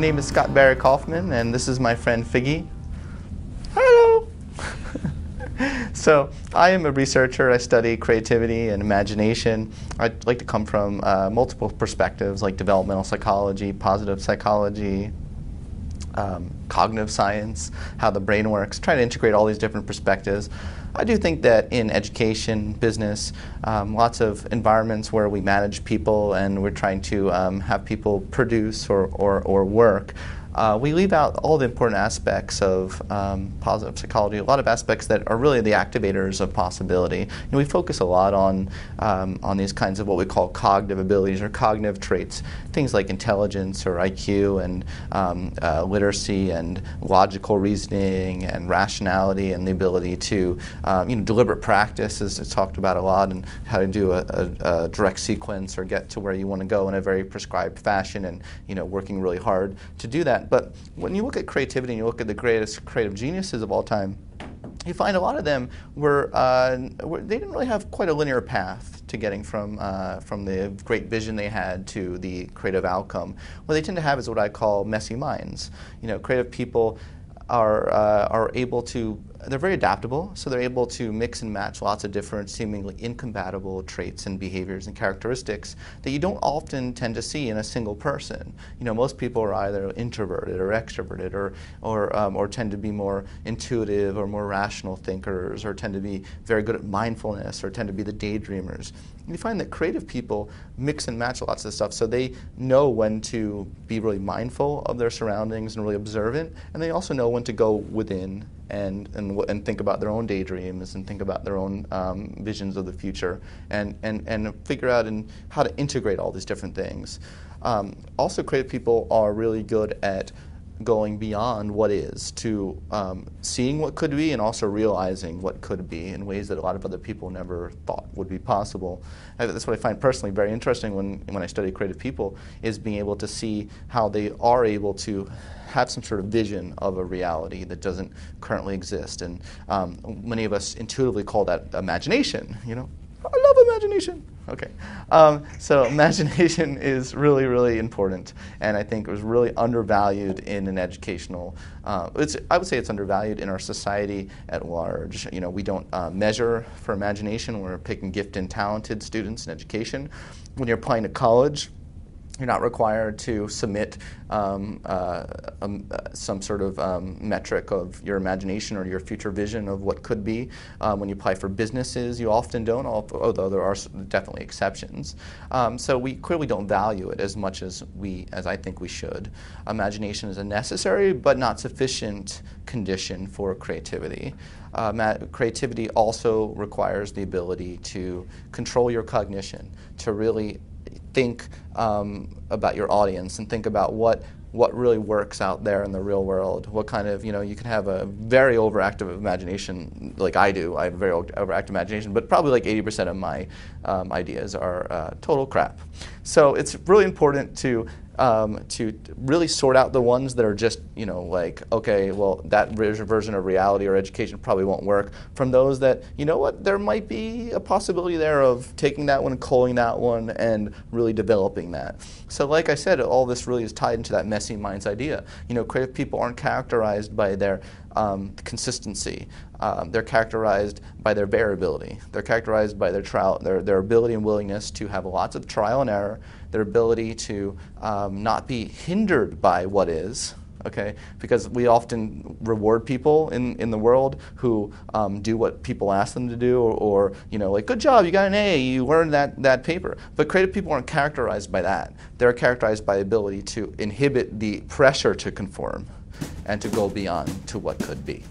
name is Scott Barry Kaufman, and this is my friend Figgy. Hello! so, I am a researcher. I study creativity and imagination. I like to come from uh, multiple perspectives like developmental psychology, positive psychology, um, cognitive science, how the brain works, try to integrate all these different perspectives. I do think that in education, business, um, lots of environments where we manage people and we're trying to um, have people produce or, or, or work, uh, we leave out all the important aspects of um, positive psychology, a lot of aspects that are really the activators of possibility. And we focus a lot on, um, on these kinds of what we call cognitive abilities or cognitive traits, things like intelligence or IQ and um, uh, literacy and logical reasoning and rationality and the ability to, um, you know, deliberate practice is, talked about a lot and how to do a, a, a direct sequence or get to where you want to go in a very prescribed fashion and, you know, working really hard to do that that. But when you look at creativity and you look at the greatest creative geniuses of all time, you find a lot of them were, uh, were they didn't really have quite a linear path to getting from uh, from the great vision they had to the creative outcome. What they tend to have is what I call messy minds. You know, creative people are uh, are able to they're very adaptable, so they're able to mix and match lots of different seemingly incompatible traits and behaviors and characteristics that you don't often tend to see in a single person. You know, most people are either introverted or extroverted or, or, um, or tend to be more intuitive or more rational thinkers or tend to be very good at mindfulness or tend to be the daydreamers. You find that creative people mix and match lots of stuff, so they know when to be really mindful of their surroundings and really observant, and they also know when to go within and, and, and think about their own daydreams and think about their own um, visions of the future and, and, and figure out in how to integrate all these different things. Um, also, creative people are really good at going beyond what is to um, seeing what could be and also realizing what could be in ways that a lot of other people never thought would be possible. That's what I find personally very interesting when, when I study creative people is being able to see how they are able to have some sort of vision of a reality that doesn't currently exist. And um, many of us intuitively call that imagination, you know. I love imagination. Okay. Um, so imagination is really, really important, and I think it was really undervalued in an educational. Uh, I would say it's undervalued in our society at large. You know, we don't uh, measure for imagination. We're picking gifted and talented students in education. When you're applying to college, you're not required to submit um, uh, um, uh, some sort of um, metric of your imagination or your future vision of what could be. Um, when you apply for businesses, you often don't, although there are definitely exceptions. Um, so we clearly don't value it as much as we, as I think we should. Imagination is a necessary but not sufficient condition for creativity. Uh, creativity also requires the ability to control your cognition, to really think um, about your audience and think about what what really works out there in the real world. What kind of, you know, you can have a very overactive imagination, like I do. I have a very overactive imagination, but probably like 80% of my um, ideas are uh, total crap. So it's really important to um, to really sort out the ones that are just, you know, like, okay, well, that version of reality or education probably won't work, from those that, you know what, there might be a possibility there of taking that one, culling that one, and really developing that. So, like I said, all this really is tied into that messy minds idea. You know, creative people aren't characterized by their um, consistency. Um, they're characterized by their variability. They're characterized by their trial, their, their ability and willingness to have lots of trial and error, their ability to um, not be hindered by what is, okay? Because we often reward people in, in the world who um, do what people ask them to do, or, or, you know, like, good job, you got an A, you learned that, that paper. But creative people aren't characterized by that. They're characterized by ability to inhibit the pressure to conform and to go beyond to what could be.